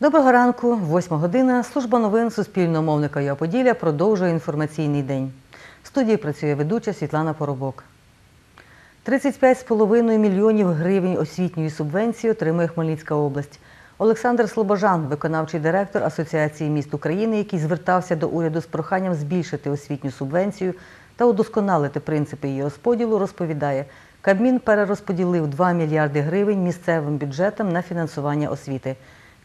Доброго ранку, 8 година. Служба новин Суспільного мовника «Я Поділля» продовжує інформаційний день. В студії працює ведуча Світлана Поробок. 35,5 мільйонів гривень освітньої субвенції отримує Хмельницька область. Олександр Слобожан, виконавчий директор Асоціації міст України, який звертався до уряду з проханням збільшити освітню субвенцію та удосконалити принципи її розподілу, розповідає, Кабмін перерозподілив 2 мільярди гривень місцевим бюджетам на фінансування освіти.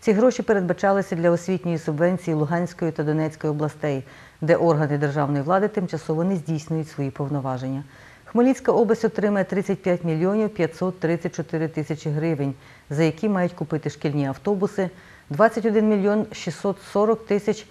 Ці гроші передбачалися для освітньої субвенції Луганської та Донецької областей, де органи державної влади тимчасово не здійснюють свої повноваження. Хмельницька область отримає 35 мільйонів 534 тисячі гривень, за які мають купити шкільні автобуси, 21 мільйон 640 тисяч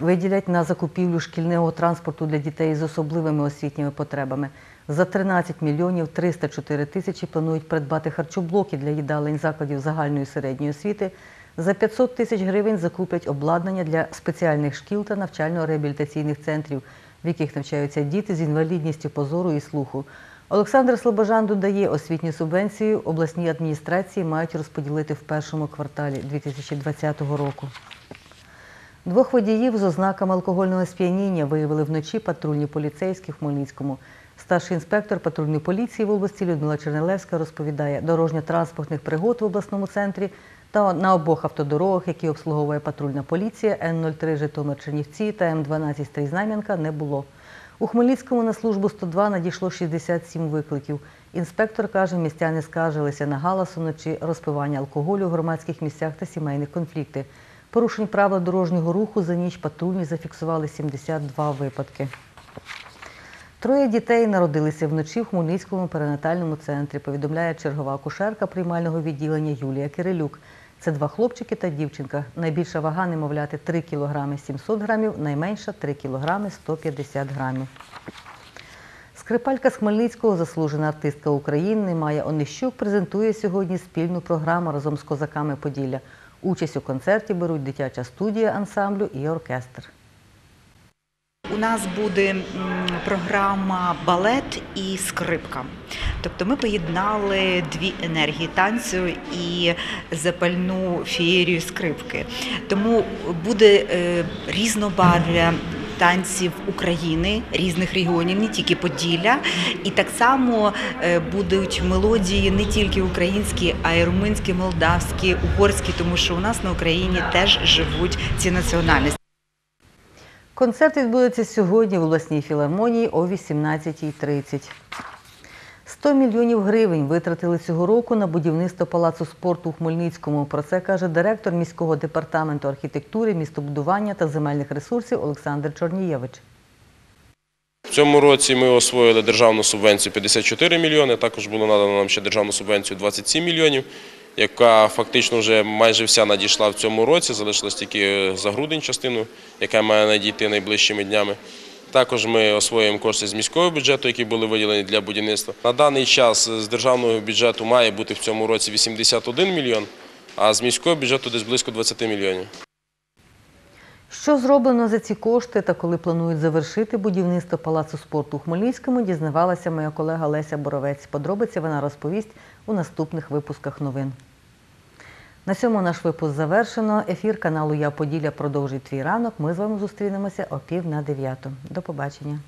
виділять на закупівлю шкільного транспорту для дітей з особливими освітніми потребами. За 13 мільйонів 304 тисячі планують придбати харчоблоки для їдалень закладів загальної середньої освіти. За 500 тисяч гривень закуплять обладнання для спеціальних шкіл та навчально-реабілітаційних центрів, в яких навчаються діти з інвалідністю позору і слуху. Олександр Слобожан додає, освітню субвенцію обласні адміністрації мають розподілити в першому кварталі 2020 року. Двох водіїв з ознаками алкогольного сп'яніння виявили вночі патрульні поліцейські в Хмельницькому. Старший інспектор патрульної поліції в області Людмила Чернелевська розповідає, дорожньо-транспортних пригод в обласному центрі та на обох автодорогах, які обслуговує патрульна поліція Н-03 Житомир Чернівці та М-12 Стрийзнам'янка, не було. У Хмельницькому на службу 102 надійшло 67 викликів. Інспектор каже, містяни скаржилися на галас уночі, розпивання алкоголю в громадських місцях та сімейні конфлікти. Порушень правил дорожнього руху за ніч патрульні зафіксували 72 випадки. Троє дітей народилися вночі в Хмельницькому перинатальному центрі, повідомляє чергова акушерка приймального відділення Юлія Кирилюк. Це два хлопчики та дівчинка. Найбільша вага немовляти 3 кг 700 грамів, найменша 3 кг 150 грамів. Скрипалька з Хмельницького, заслужена артистка України Майя Онищук презентує сьогодні спільну програму разом з козаками Поділля. Участь у концерті беруть дитяча студія ансамблю і оркестр. У нас буде програма балет і скрипка. Тобто ми поєднали дві енергії танцю і запальну феєрію скрипки. Тому буде е, різнобарв'я танців України різних регіонів, не тільки Поділля, і так само е, будуть мелодії не тільки українські, а й румунські, молдавські, угорські, тому що у нас на Україні теж живуть ці національності. Концерт відбудеться сьогодні в обласній філармонії о 18.30. 100 мільйонів гривень витратили цього року на будівництво палацу спорту у Хмельницькому. Про це каже директор міського департаменту архітектури, містобудування та земельних ресурсів Олександр Чорнієвич. В цьому році ми освоїли державну субвенцію 54 мільйони. Також було надано нам ще державну субвенцію 27 мільйонів, яка фактично вже майже вся надійшла в цьому році. Залишилась тільки за грудень частину, яка має надійти найближчими днями. Також ми освоюємо кошти з міського бюджету, які були виділені для будівництва. На даний час з державного бюджету має бути в цьому році 81 мільйон, а з міського бюджету десь близько 20 мільйонів. Що зроблено за ці кошти та коли планують завершити будівництво палацу спорту у Хмельницькому, дізнавалася моя колега Леся Боровець. Подробиці вона розповість у наступних випусках новин. На цьому наш випуск завершено. Ефір каналу Я Поділля продовжить твій ранок. Ми з вами зустрінемося о пів на дев'яту. До побачення.